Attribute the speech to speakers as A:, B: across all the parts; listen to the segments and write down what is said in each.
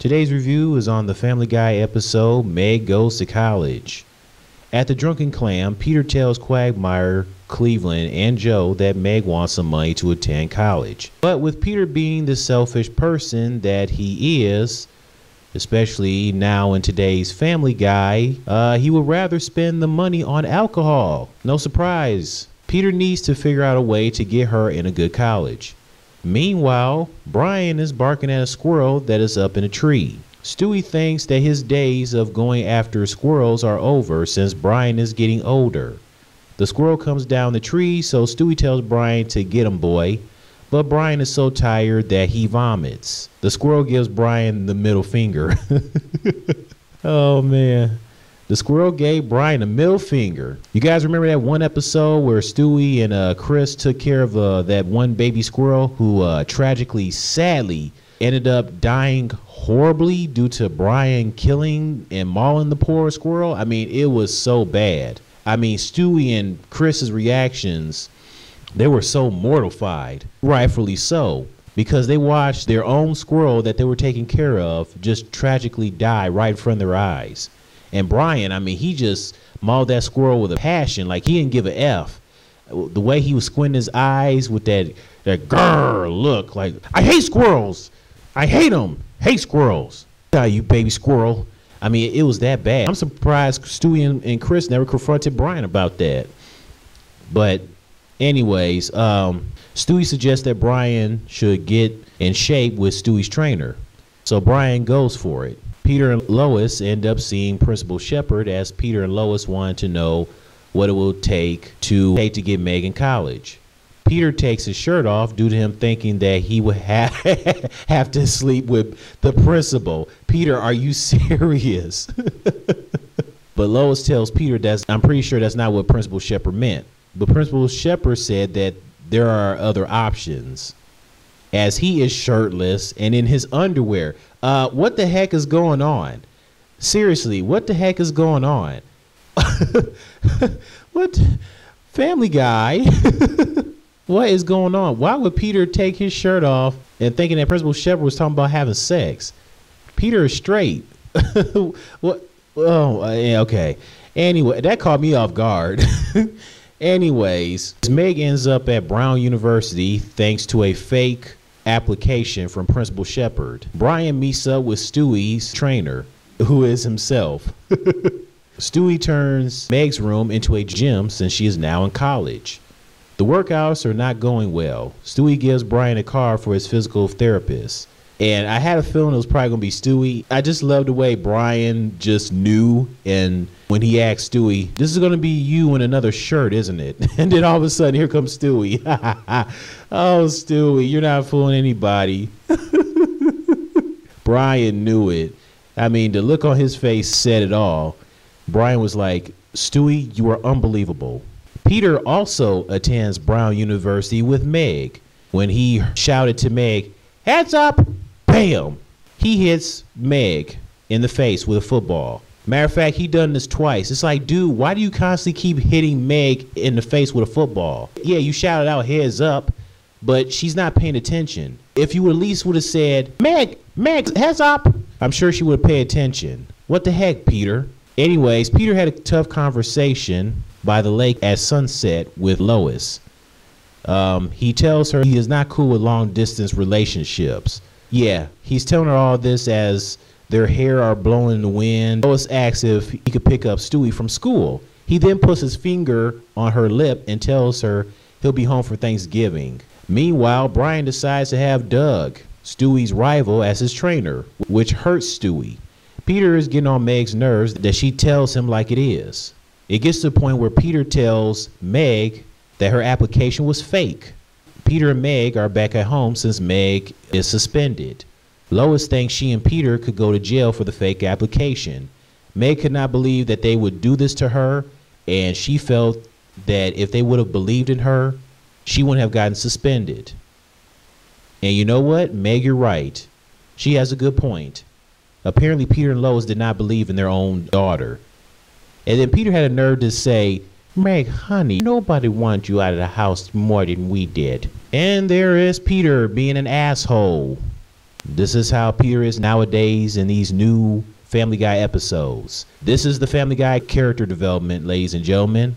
A: Today's review is on the Family Guy episode Meg Goes to College. At the Drunken Clam, Peter tells Quagmire, Cleveland, and Joe that Meg wants some money to attend college. But with Peter being the selfish person that he is, especially now in today's Family Guy, uh, he would rather spend the money on alcohol. No surprise. Peter needs to figure out a way to get her in a good college. Meanwhile, Brian is barking at a squirrel that is up in a tree. Stewie thinks that his days of going after squirrels are over since Brian is getting older. The squirrel comes down the tree, so Stewie tells Brian to get him, boy. But Brian is so tired that he vomits. The squirrel gives Brian the middle finger. oh man. The squirrel gave Brian a middle finger. You guys remember that one episode where Stewie and uh, Chris took care of uh, that one baby squirrel who uh, tragically, sadly, ended up dying horribly due to Brian killing and mauling the poor squirrel? I mean, it was so bad. I mean, Stewie and Chris's reactions, they were so mortified, rightfully so, because they watched their own squirrel that they were taking care of just tragically die right in front of their eyes. And Brian, I mean, he just mauled that squirrel with a passion. Like he didn't give a F. The way he was squinting his eyes with that that grrr look, like I hate squirrels. I hate them. Hate squirrels. Ah, you baby squirrel. I mean, it was that bad. I'm surprised Stewie and, and Chris never confronted Brian about that. But, anyways, um, Stewie suggests that Brian should get in shape with Stewie's trainer. So Brian goes for it. Peter and Lois end up seeing Principal Shepherd as Peter and Lois wanted to know what it will take to take to get Megan college. Peter takes his shirt off due to him thinking that he would have, have to sleep with the principal. Peter, are you serious? but Lois tells Peter that I'm pretty sure that's not what Principal Shepherd meant. But Principal Shepherd said that there are other options as he is shirtless and in his underwear. Uh, what the heck is going on? Seriously, what the heck is going on? what? Family Guy? what is going on? Why would Peter take his shirt off and thinking that Principal Shepherd was talking about having sex? Peter is straight. what? Oh, uh, okay. Anyway, that caught me off guard. Anyways, Meg ends up at Brown University thanks to a fake application from Principal Shepherd. Brian meets up with Stewie's trainer, who is himself. Stewie turns Meg's room into a gym since she is now in college. The workouts are not going well. Stewie gives Brian a card for his physical therapist. And I had a feeling it was probably to be Stewie. I just love the way Brian just knew. And when he asked Stewie, this is going to be you in another shirt, isn't it? And then all of a sudden, here comes Stewie. oh, Stewie, you're not fooling anybody. Brian knew it. I mean, the look on his face said it all. Brian was like, Stewie, you are unbelievable. Peter also attends Brown University with Meg. When he shouted to Meg, Heads up! Bam! He hits Meg in the face with a football. Matter of fact, he done this twice. It's like, dude, why do you constantly keep hitting Meg in the face with a football? Yeah, you shouted out heads up, but she's not paying attention. If you at least would have said, Meg, Meg, heads up, I'm sure she would paid attention. What the heck, Peter? Anyways, Peter had a tough conversation by the lake at sunset with Lois. Um, he tells her he is not cool with long distance relationships. Yeah, he's telling her all this as their hair are blowing in the wind. Lois asks if he could pick up Stewie from school. He then puts his finger on her lip and tells her he'll be home for Thanksgiving. Meanwhile, Brian decides to have Doug, Stewie's rival, as his trainer, which hurts Stewie. Peter is getting on Meg's nerves that she tells him like it is. It gets to the point where Peter tells Meg that her application was fake. Peter and Meg are back at home since Meg is suspended. Lois thinks she and Peter could go to jail for the fake application. Meg could not believe that they would do this to her, and she felt that if they would have believed in her, she wouldn't have gotten suspended. And you know what? Meg, you're right. She has a good point. Apparently, Peter and Lois did not believe in their own daughter. And then Peter had a nerve to say, Meg, honey, nobody wants you out of the house more than we did. And there is Peter being an asshole. This is how Peter is nowadays in these new Family Guy episodes. This is the Family Guy character development, ladies and gentlemen.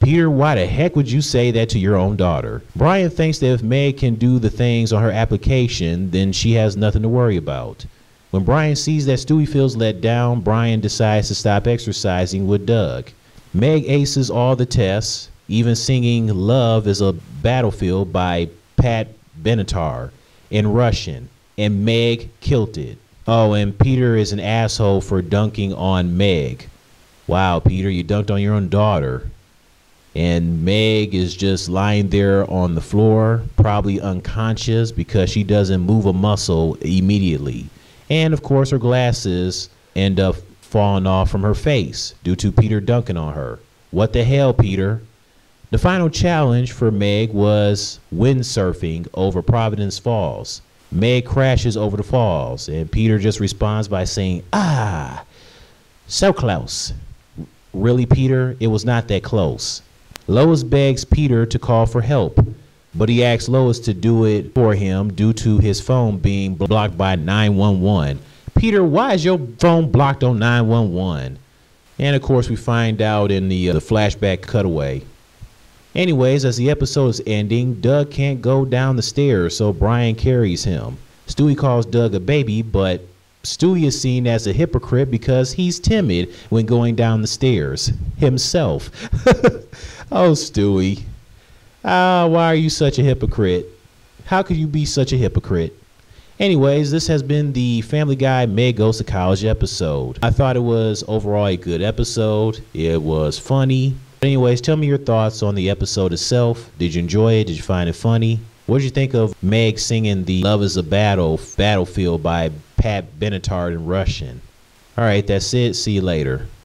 A: Peter, why the heck would you say that to your own daughter? Brian thinks that if Meg can do the things on her application, then she has nothing to worry about. When Brian sees that Stewie feels let down, Brian decides to stop exercising with Doug. Meg aces all the tests, even singing Love is a Battlefield by Pat Benatar in Russian, and Meg killed it. Oh, and Peter is an asshole for dunking on Meg. Wow, Peter, you dunked on your own daughter and Meg is just lying there on the floor, probably unconscious because she doesn't move a muscle immediately. And of course, her glasses end up falling off from her face due to Peter dunking on her. What the hell, Peter? The final challenge for Meg was windsurfing over Providence Falls. Meg crashes over the falls, and Peter just responds by saying, Ah, so close. Really, Peter? It was not that close. Lois begs Peter to call for help, but he asks Lois to do it for him due to his phone being blocked by 911. Peter, why is your phone blocked on 911? And of course, we find out in the, uh, the flashback cutaway. Anyways, as the episode is ending, Doug can't go down the stairs, so Brian carries him. Stewie calls Doug a baby, but Stewie is seen as a hypocrite because he's timid when going down the stairs himself. oh, Stewie. Ah, why are you such a hypocrite? How could you be such a hypocrite? Anyways, this has been the Family Guy Meg Goes to College episode. I thought it was overall a good episode. It was funny. Anyways, tell me your thoughts on the episode itself. Did you enjoy it? Did you find it funny? What did you think of Meg singing the Love is a Battle Battlefield by Pat Benatar in Russian? All right, that's it. See you later.